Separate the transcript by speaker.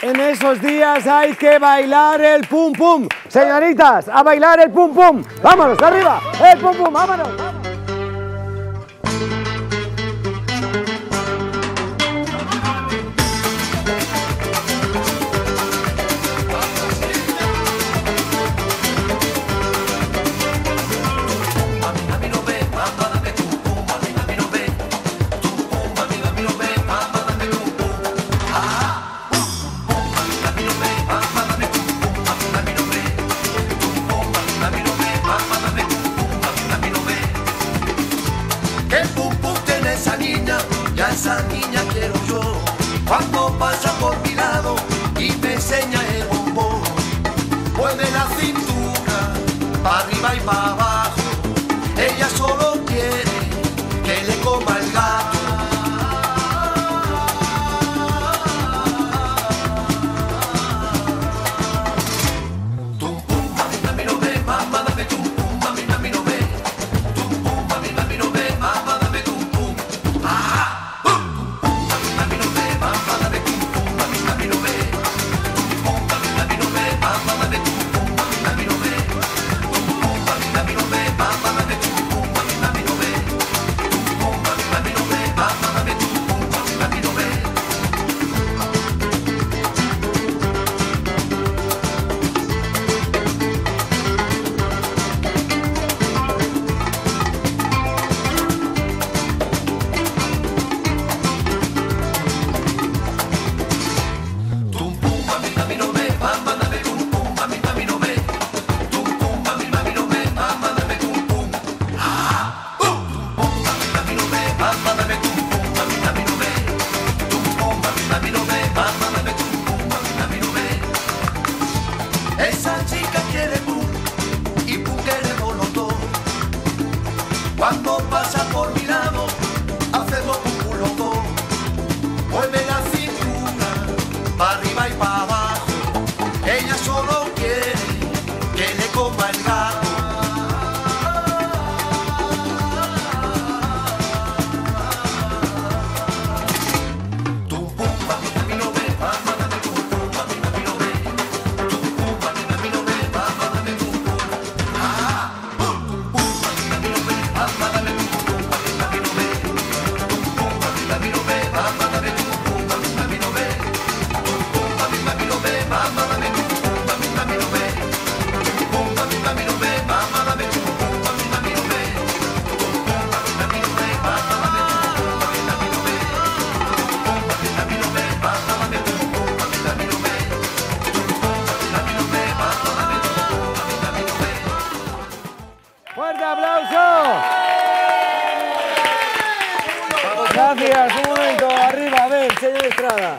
Speaker 1: En esos días hay que bailar el pum pum. Señoritas, a bailar el pum pum. Vámonos, arriba. El pum pum, vámonos.
Speaker 2: ya esa niña quiero yo. Cuando pasa por mi lado y me enseña el bombón, mueve la cintura, pa' arriba y pa' abajo. Cuando pasa por mi lado, hacemos un loco. Vuelve la cintura, para arriba y para abajo. Ella solo quiere que le coma el gato.
Speaker 1: Gracias, un momento, arriba, a ver, señor Estrada.